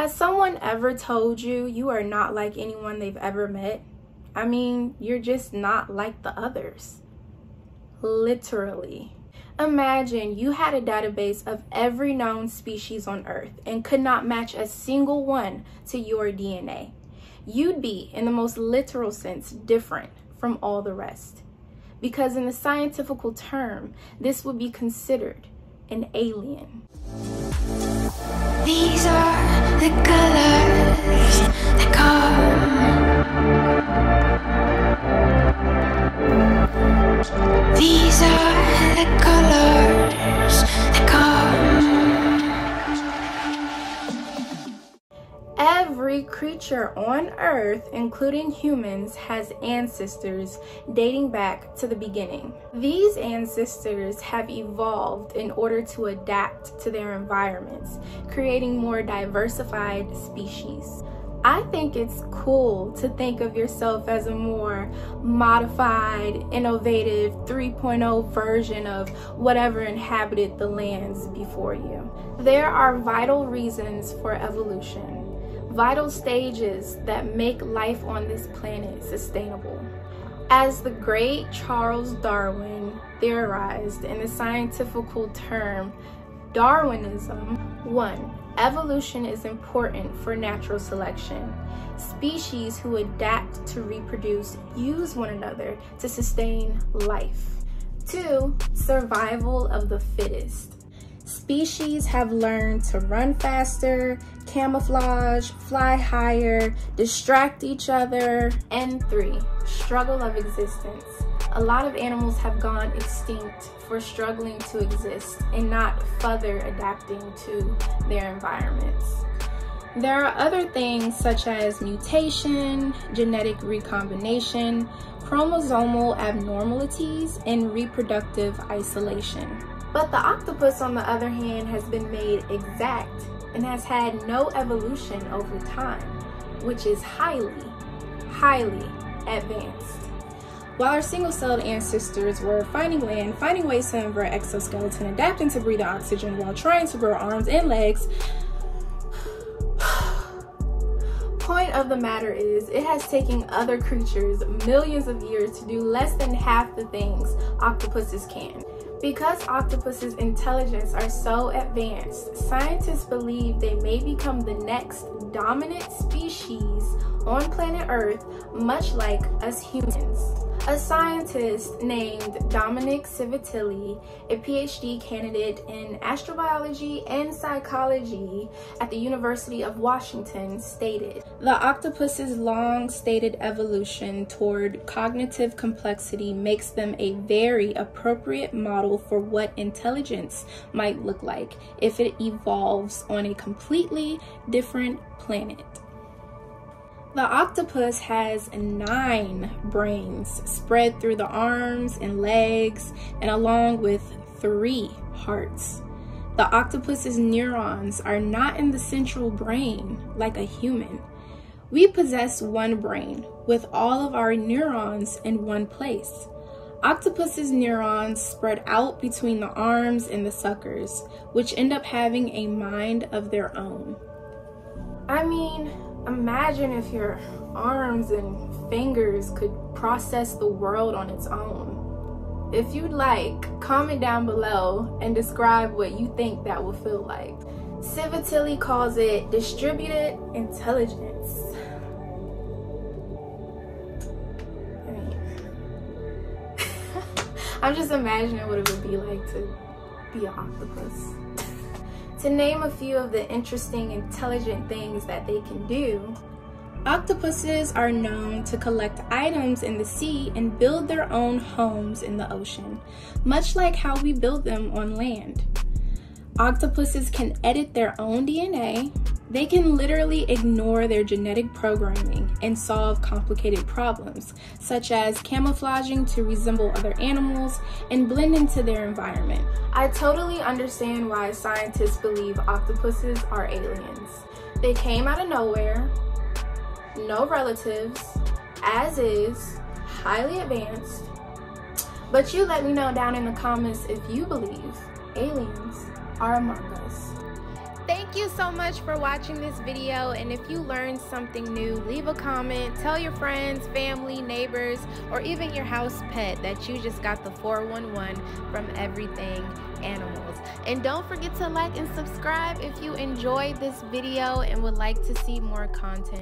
Has someone ever told you you are not like anyone they've ever met? I mean, you're just not like the others. Literally. Imagine you had a database of every known species on Earth and could not match a single one to your DNA. You'd be, in the most literal sense, different from all the rest. Because in the scientific term, this would be considered an alien. These are These are the creature on Earth, including humans, has ancestors dating back to the beginning. These ancestors have evolved in order to adapt to their environments, creating more diversified species. I think it's cool to think of yourself as a more modified, innovative 3.0 version of whatever inhabited the lands before you. There are vital reasons for evolution vital stages that make life on this planet sustainable. As the great Charles Darwin theorized in the scientific term Darwinism, one, evolution is important for natural selection. Species who adapt to reproduce use one another to sustain life. Two, survival of the fittest. Species have learned to run faster, camouflage, fly higher, distract each other. And three, struggle of existence. A lot of animals have gone extinct for struggling to exist and not further adapting to their environments. There are other things such as mutation, genetic recombination, chromosomal abnormalities, and reproductive isolation. But the octopus, on the other hand, has been made exact and has had no evolution over time, which is highly, highly advanced. While our single-celled ancestors were finding land, finding ways to invert exoskeleton, adapting to breathe oxygen while trying to grow arms and legs, point of the matter is it has taken other creatures millions of years to do less than half the things octopuses can. Because octopus's intelligence are so advanced, scientists believe they may become the next dominant species on planet Earth, much like us humans. A scientist named Dominic Sivitilli, a PhD candidate in astrobiology and psychology at the University of Washington, stated, The octopus's long-stated evolution toward cognitive complexity makes them a very appropriate model for what intelligence might look like if it evolves on a completely different planet. The octopus has nine brains spread through the arms and legs and along with three hearts. The octopus's neurons are not in the central brain like a human. We possess one brain with all of our neurons in one place. Octopus's neurons spread out between the arms and the suckers, which end up having a mind of their own. I mean, Imagine if your arms and fingers could process the world on its own. If you'd like, comment down below and describe what you think that will feel like. Sivitilli calls it distributed intelligence. I mean, I'm just imagining what it would be like to be an octopus. To name a few of the interesting, intelligent things that they can do, octopuses are known to collect items in the sea and build their own homes in the ocean, much like how we build them on land. Octopuses can edit their own DNA, they can literally ignore their genetic programming and solve complicated problems, such as camouflaging to resemble other animals and blend into their environment. I totally understand why scientists believe octopuses are aliens. They came out of nowhere, no relatives, as is, highly advanced. But you let me know down in the comments if you believe aliens are among us. thank you so much for watching this video. And if you learned something new, leave a comment, tell your friends, family, neighbors, or even your house pet that you just got the 411 from Everything Animals. And don't forget to like and subscribe if you enjoyed this video and would like to see more content.